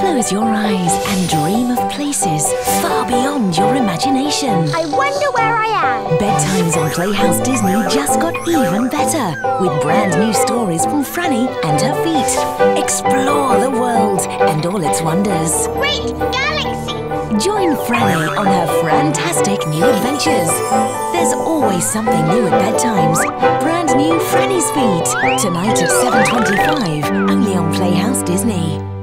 Close your eyes and dream of places far beyond your imagination. I wonder where I am. Bedtimes on Playhouse Disney just got even better with brand new stories from Franny and her feet. Explore the world and all its wonders. Great galaxy. Join Franny on her fantastic new adventures. There's always something new at bedtimes. Brand new Franny's Feet tonight at 7:25 only on Playhouse Disney.